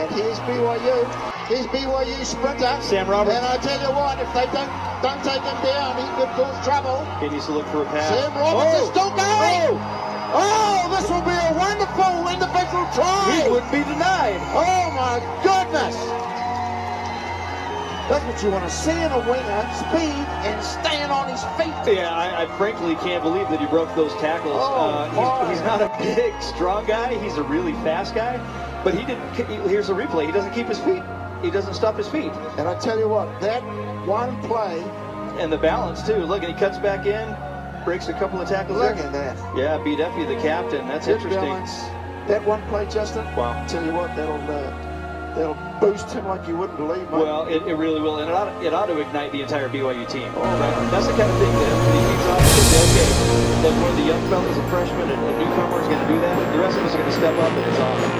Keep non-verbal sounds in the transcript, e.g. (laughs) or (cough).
And here's BYU. Here's BYU sprinter. Sam Roberts. And I tell you what, if they don't don't take him down, he could cause trouble. He needs to look for a pass. Sam Roberts oh. is still going. Oh. oh, this will be a wonderful individual try. He wouldn't be denied. Oh my goodness. That's what you want to see in a winger, speed and staying on his feet. Yeah, I, I frankly can't believe that he broke those tackles. Oh, uh, he's, he's, not a (laughs) big, strong guy. He's a really fast guy. But he didn't. Here's a replay. He doesn't keep his feet. He doesn't stop his feet. And I tell you what, that one play. And the balance too. Look, and he cuts back in, breaks a couple of tackles. Look there. at that. Yeah, B. Duffy, the captain. That's Good interesting. Balance. That one play, Justin. Wow. I tell you what, that'll uh, that'll boost him like you wouldn't believe. Mate. Well, it, it really will, and it ought, it ought to ignite the entire BYU team. Oh, Right? That's the kind of thing that he keeps on okay, that one of the young fellas, a freshman, and a newcomer is going to do that. The rest of us are going to step up, and it's on.